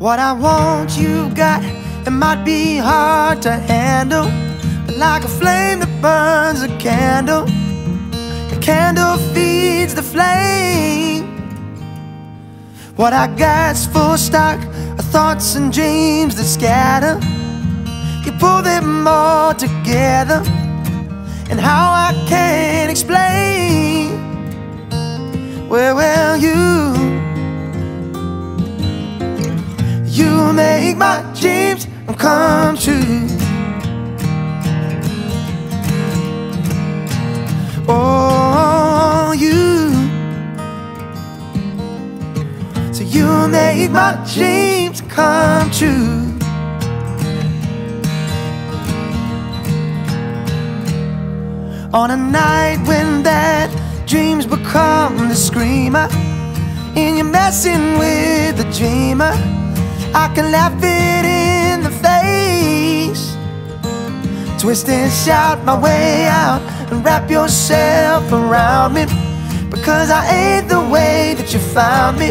What I want you got, it might be hard to handle. But like a flame that burns a candle, the candle feeds the flame. What I got's full stock of thoughts and dreams that scatter. You pull them all together, and how I can't explain. Where will you? You make my dreams come true. Oh, you. So you make my dreams come true. On a night when that dreams become the screamer, and you're messing with the dreamer. I can laugh it in the face. Twist and shout my way out and wrap yourself around me. Because I ain't the way that you found me.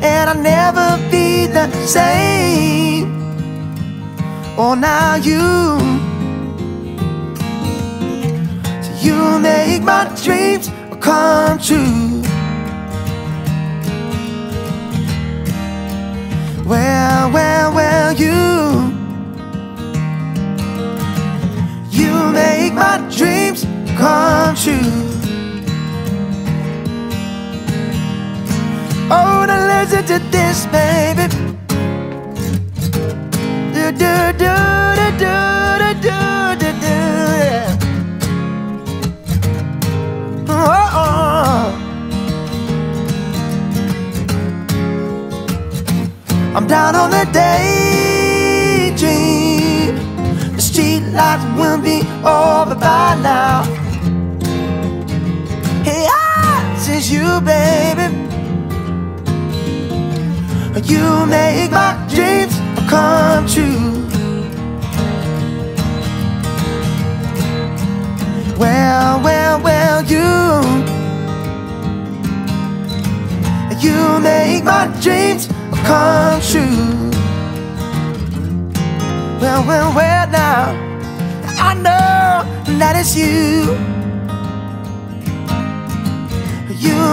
And I'll never be the same. Oh, now you. You make my dreams come true. My dreams come true Oh, now listen to this, baby Do, do, do, do, do, do, do, do, yeah. Oh, oh. I'm down on the daydream. The street lights will be you, baby. You make my dreams come true. Well, well, well, you. You make my dreams come true. Well, well, well, now I know that it's you. You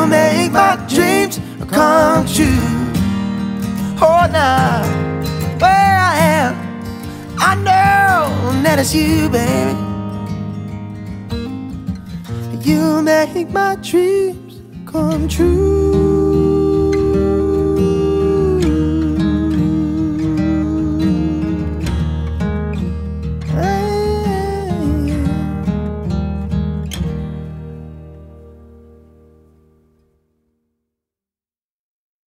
make my dreams come true. Oh, now where I am, I know that it's you, baby. You make my dreams come true.